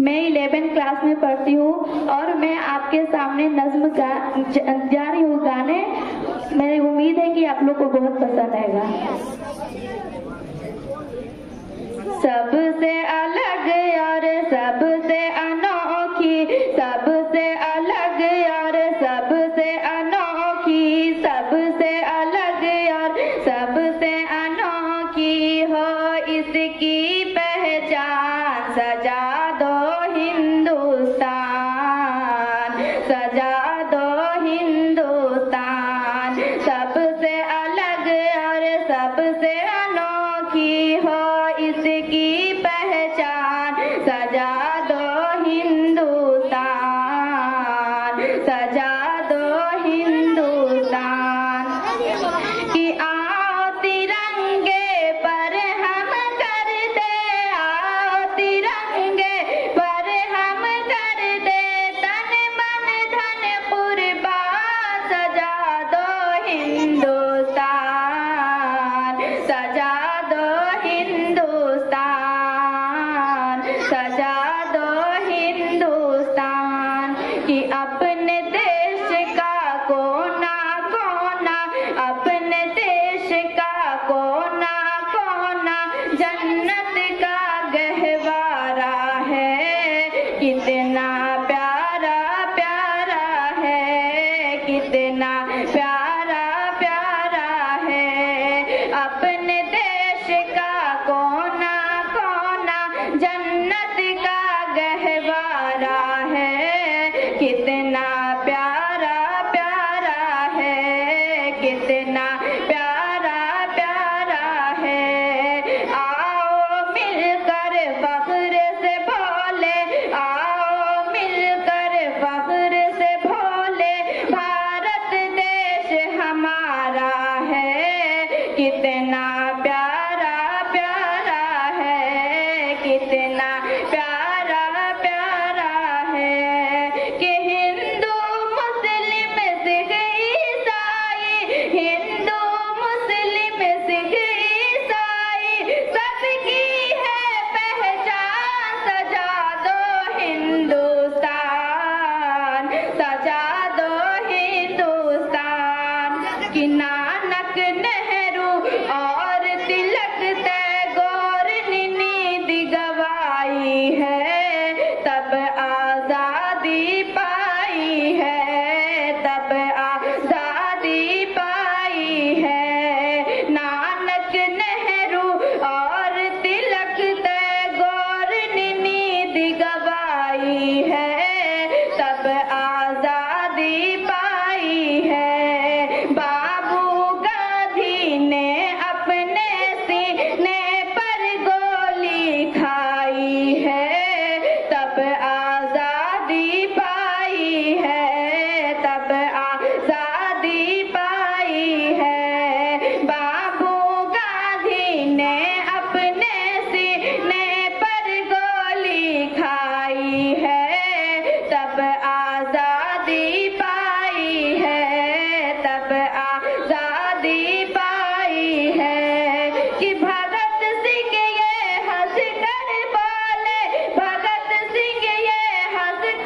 मैं eleven class में पढ़ती हूँ और मैं आपके सामने नज्म गा ज- रही हूँ गाने। मेरी उम्मीद है कि आप लोग को बहुत पसंद आएगा। सबसे सबसे अनोखी हो इसकी पहचान। सजा दो हिंदुस्तान सजा सजा दो हिंदुस्तान कि अपने देश का कोना कोना, अपने देश का कोना कोना। जन्नत का गहवारा है, कितना प्यारा प्यारा है, कितना प्यारा प्यारा है। अपने कितना प्यारा प्यारा है, कितना प्यारा प्यारा है। आओ मिलकर फख्र से बोले आओ मिलकर फख्र से बोले भारत देश हमारा है, कितना प्यारा प्यारा है, कितना प्यारा आज़ादी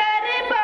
कर